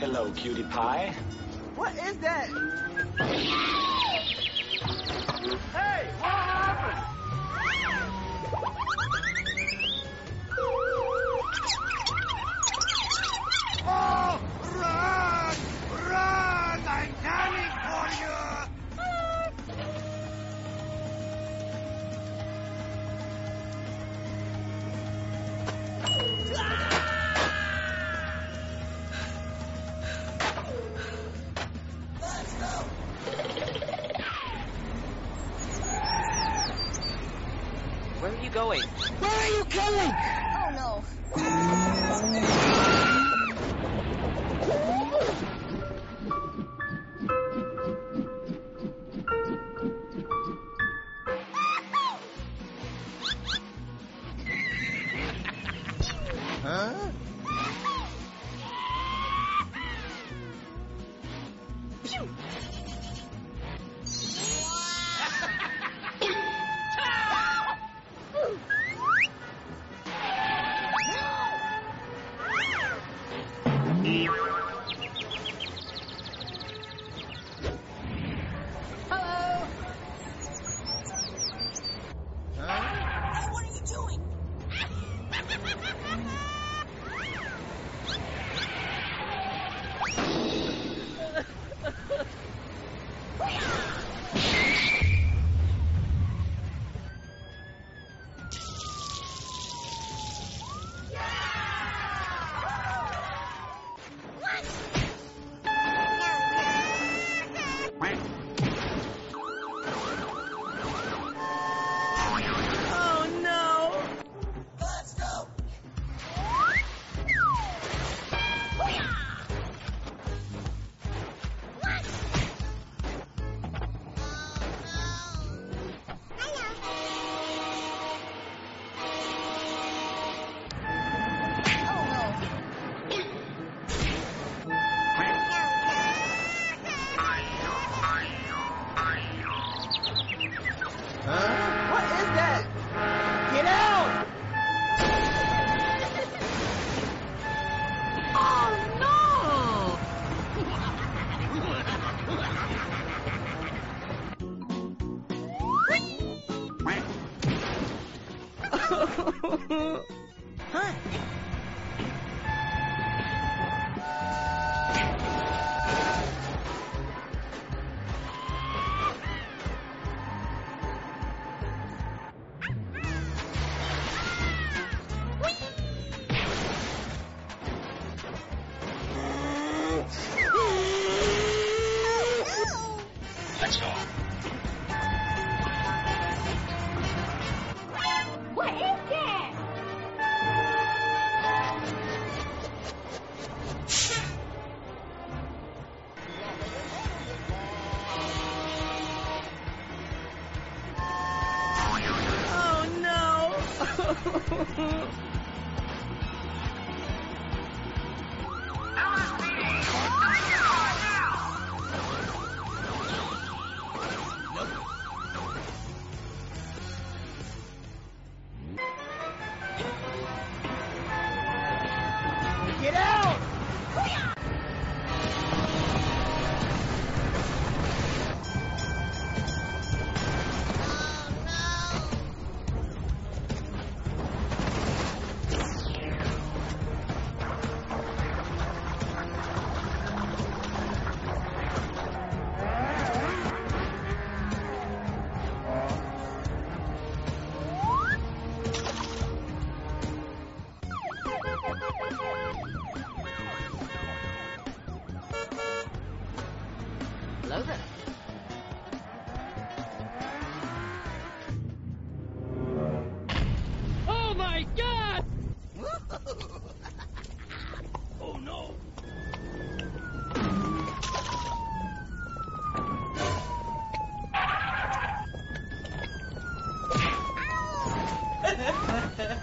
Hello, cutie pie. What is that? Hey! Where are you going? Where are you going? Oh no. huh? はい。Mm-hmm.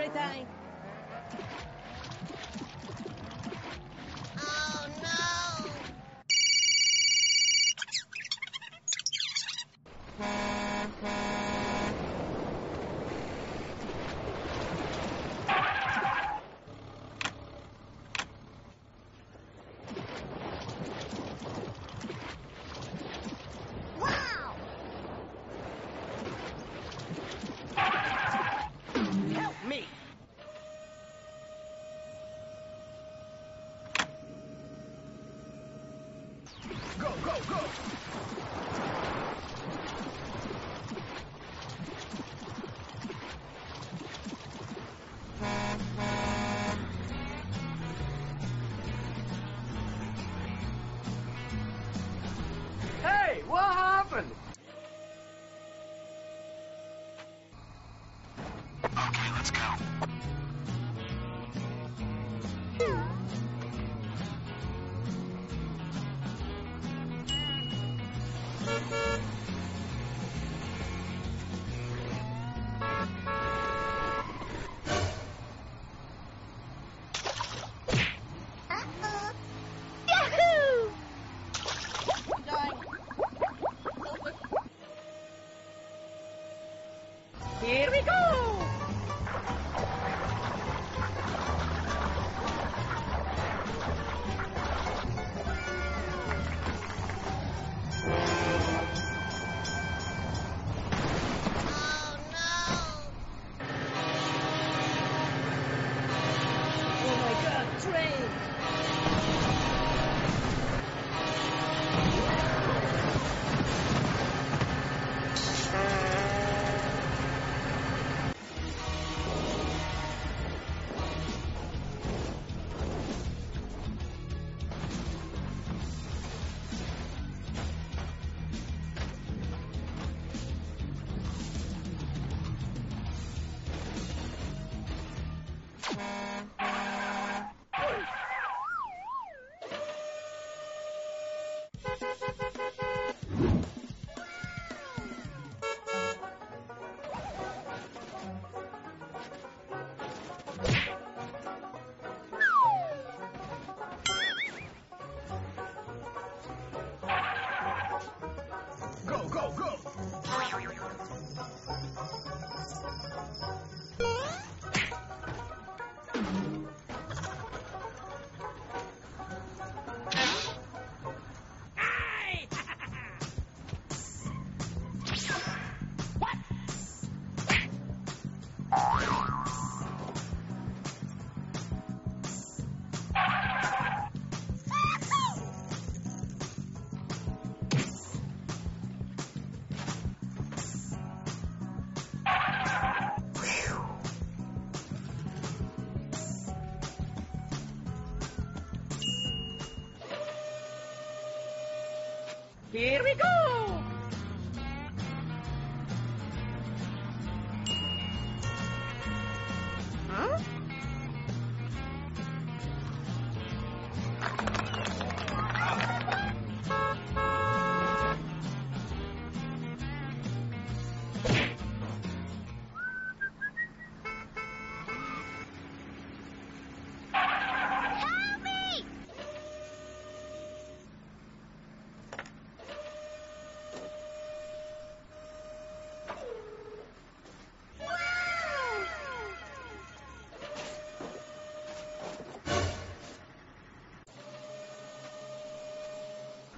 great time. Let's go. Here we go!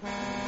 Hey!